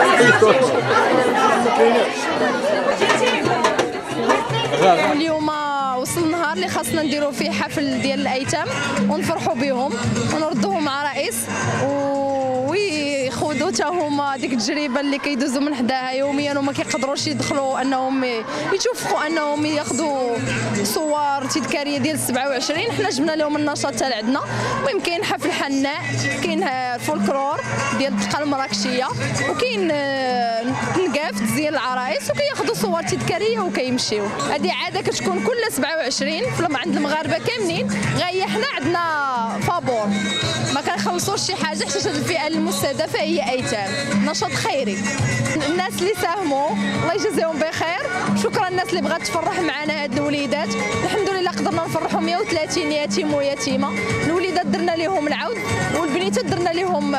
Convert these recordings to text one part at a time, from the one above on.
اليوم وصل النهار اللي خاصنا نديروا فيه حفل ديال الأيتام ونفرحوا بهم ونردوهم مع رئيس و ويخوضوا حتى هما ديك التجربة اللي كيدوزوا من حداها يوميا وما كيقدروش يدخلوا أنهم يتوفقوا أنهم ياخذوا صور تذكارية ديال 27 حنا جبنا لهم النشاط تاع عندنا المهم كاين حفل حناء كاين الفولكلور ديال الدقه المراكشية وكاين تنقاف تزيين العرايس وكياخذوا صور تذكارية وكيمشيو. هذه عادة كتكون كل 27 عند المغاربة كاملين. غاية حنا عندنا فابور. ما كنخلصوش شي حاجة حتى الفئة المستهدفة هي أيتام. نشاط خيري. الناس اللي ساهموا الله يجازيهم بخير. شكرا الناس اللي بغات تفرح معنا هاد الوليدات. الحمد لله قدرنا نفرحوا 130 يتيم ويتيمة. الوليدات درنا لهم العود والبنيتات درنا لهم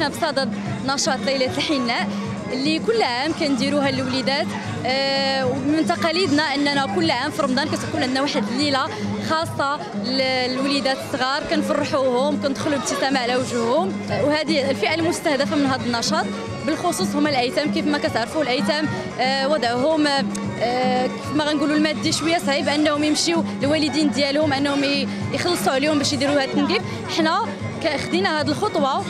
كتعرفوا حنا بصدد نشاط ليلة الحناء اللي كل عام كنديروها الوليدات آه ومن تقاليدنا إننا كل عام في رمضان كتكون عندنا واحد الليلة خاصة للوليدات الصغار. كنفرحوهم كندخلوا ابتسامه على وجوههم وهذه الفئة المستهدفة من هذا النشاط. بالخصوص هما الأيتام كيف ما كتعرفوا الأيتام آه وضعهم آه كيف ما غنقولوا المادي شوية صعيب أنهم يمشيو للوالدين ديالهم أنهم يخلصوا عليهم باش يديروا هذا التنقيب. حنا خدينا هذه الخطوة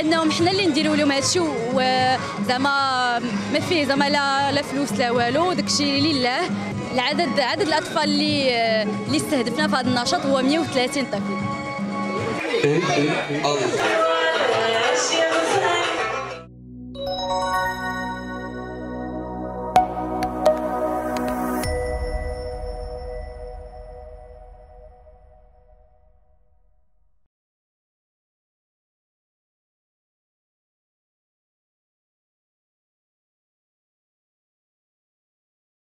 انهم حنا اللي نديروا لهم هذا الشيء وزعما ما فيه زعما لا لا فلوس لا والو داكشي لله. العدد عدد الأطفال اللي اللي استهدفنا في هذا النشاط هو 130 طفل.